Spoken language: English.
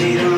see the